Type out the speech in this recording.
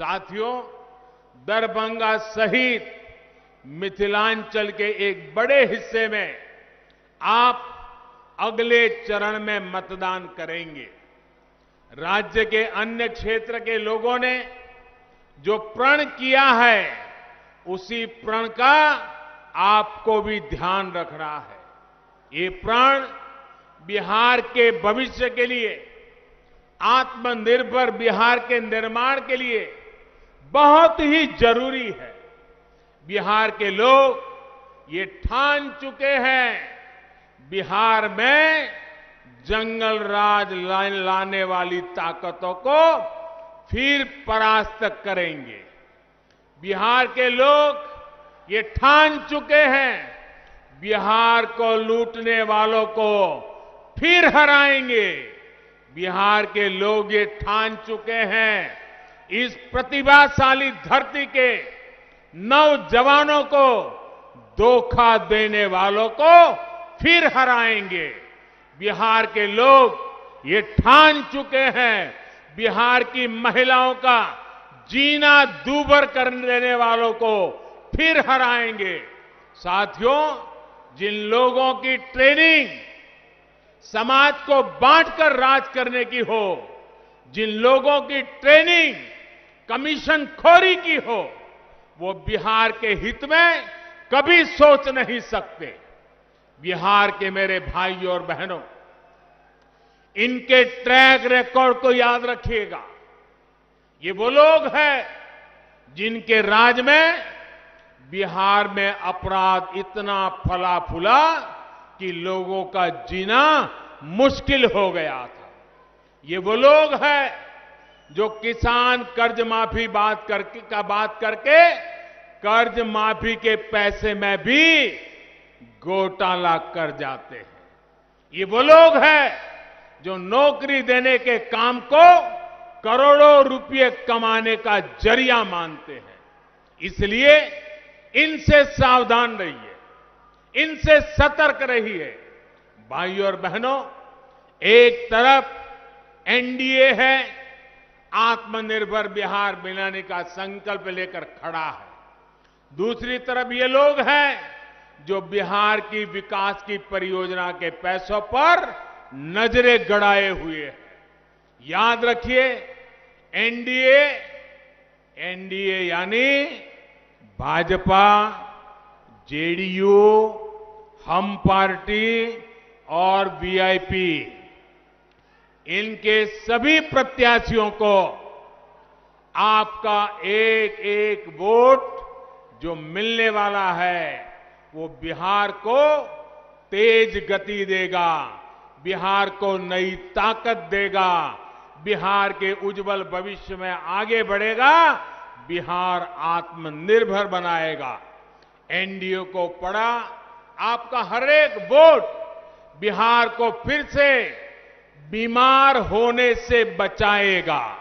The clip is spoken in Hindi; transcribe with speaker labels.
Speaker 1: साथियों, दरभंगा सहित मिथिलांचल के एक बड़े हिस्से में आप अगले चरण में मतदान करेंगे। राज्य के अन्य क्षेत्र के लोगों ने जो प्रण किया है, उसी प्रण का आपको भी ध्यान रखना है। ये प्रण बिहार के भविष्य के लिए, आत्मनिर्भर बिहार के निर्माण के लिए बहुत ही ज़रूरी है। बिहार के लोग ये ठान चुके हैं। बिहार में जंगल राज लाने वाली ताकतों को फिर परास्त करेंगे। बिहार के लोग ये ठान चुके हैं। बिहार को लूटने वालों को फिर हराएँगे। बिहार के लोग ये ठान चुके हैं। इस प्रतिभाशाली धरती के नौजवानों को धोखा देने वालों को फिर हराएँगे। बिहार के लोग ये ठान चुके हैं। बिहार की महिलाओं का जीना दूबर कर देने वालों को फिर हराएँगे। साथियों, जिन लोगों की ट्रेनिंग समाज को बांटकर राज करने की हो, जिन लोगों की ट्रेनिंग कमीशन खोरी की हो, वो बिहार के हित में कभी सोच नहीं सकते। बिहार के मेरे भाइयों और बहनों, इनके ट्रैक रिकॉर्ड को याद रखिएगा। ये वो लोग हैं जिनके राज में बिहार में अपराध इतना फला फूला कि लोगों का जीना मुश्किल हो गया था। ये वो लोग हैं जो किसान कर्ज माफ़ी बात करके, का बात करके, कर्ज माफ़ी के पैसे में भी घोटाला कर जाते हैं। ये वो लोग हैं जो नौकरी देने के काम को करोड़ों रुपए कमाने का ज़रिया मानते हैं। इसलिए इनसे सावधान रहिए, इनसे सतर्क रहिए। भाइयों और बहनों, एक तरफ़ एनडीए है आत्मनिर्भर बिहार बनाने का संकल्प लेकर खड़ा है। दूसरी तरफ़ ये लोग हैं जो बिहार की विकास की परियोजना के पैसों पर नज़रें गड़ाए हुए हैं। याद रखिए, एनडीए एनडीए यानी भाजपा, जेडीयू, हम पार्टी और वीआईपी। इनके सभी प्रत्याशियों को आपका एक एक वोट जो मिलने वाला है, वो बिहार को तेज गति देगा, बिहार को नई ताकत देगा, बिहार के उज्जवल भविष्य में आगे बढ़ेगा, बिहार आत्मनिर्भर बनाएगा। एनडीए को पड़ा आपका हर एक वोट, बिहार को फिर से बीमार होने से बचाएगा।